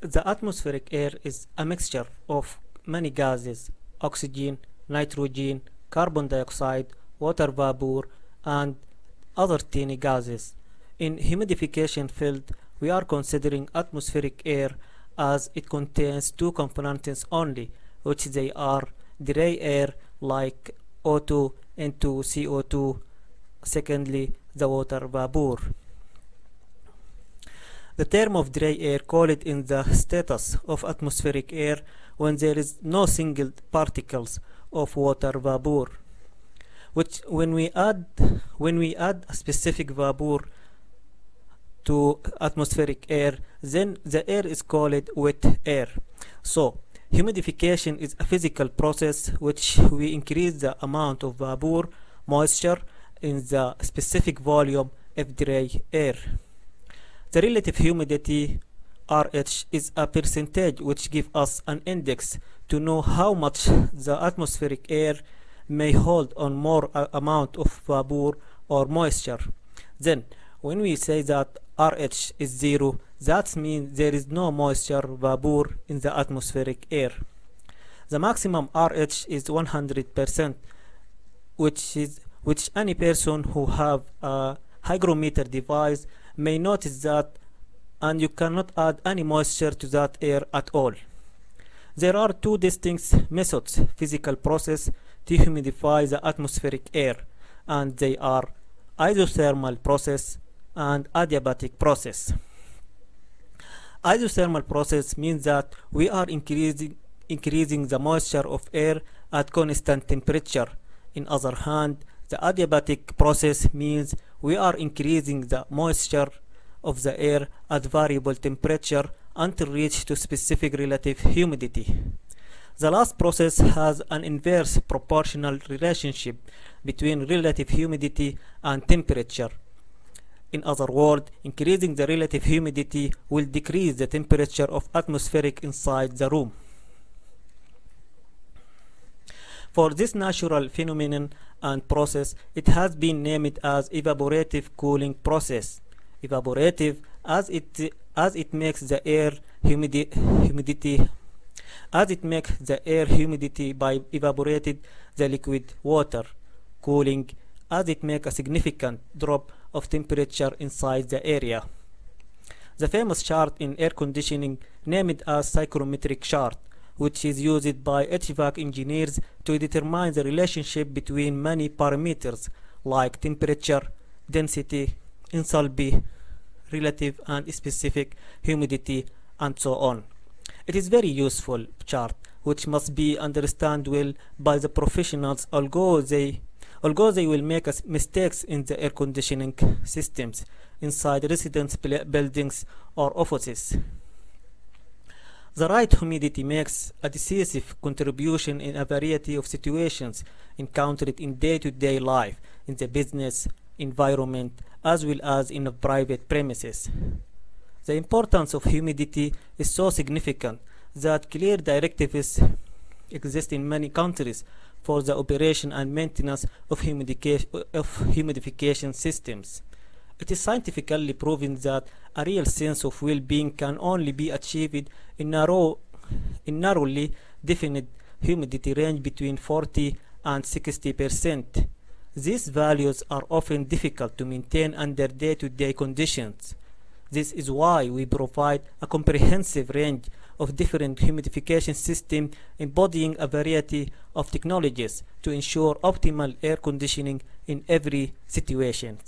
the atmospheric air is a mixture of many gases oxygen nitrogen carbon dioxide water vapor and other tiny gases. In humidification field we are considering atmospheric air as it contains two components only which they are dry air like O2 N2 CO2 secondly the water vapor the term of dry air called in the status of atmospheric air when there is no single particles of water vapor which when we add when we add a specific vapor to atmospheric air then the air is called wet air. So humidification is a physical process which we increase the amount of vapor moisture in the specific volume of dry air the relative humidity RH is a percentage which gives us an index to know how much the atmospheric air may hold on more uh, amount of vapor or moisture. Then, when we say that RH is zero, that means there is no moisture vapor in the atmospheric air. The maximum RH is 100%, which is which any person who have a hygrometer device may notice that and you cannot add any moisture to that air at all. There are two distinct methods physical process to humidify the atmospheric air and they are isothermal process and adiabatic process. Isothermal process means that we are increasing increasing the moisture of air at constant temperature. In other hand, the adiabatic process means we are increasing the moisture of the air at variable temperature until reach to specific relative humidity. The last process has an inverse proportional relationship between relative humidity and temperature. In other words, increasing the relative humidity will decrease the temperature of atmospheric inside the room. For this natural phenomenon and process, it has been named as evaporative cooling process. Evaporative as it as it makes the air humidi humidity as it makes the air humidity by evaporated the liquid water. Cooling as it makes a significant drop of temperature inside the area. The famous chart in air conditioning named as psychrometric chart which is used by HVAC engineers to determine the relationship between many parameters like temperature, density, enthalpy, relative and specific humidity, and so on. It is very useful chart which must be understood well by the professionals although they although they will make mistakes in the air conditioning systems inside residence buildings or offices. The right humidity makes a decisive contribution in a variety of situations encountered in day-to-day -day life, in the business environment, as well as in private premises. The importance of humidity is so significant that clear directives exist in many countries for the operation and maintenance of, of humidification systems. It is scientifically proven that a real sense of well-being can only be achieved in, narrow, in narrowly defined humidity range between 40 and 60 percent. These values are often difficult to maintain under day-to-day -day conditions. This is why we provide a comprehensive range of different humidification systems embodying a variety of technologies to ensure optimal air conditioning in every situation.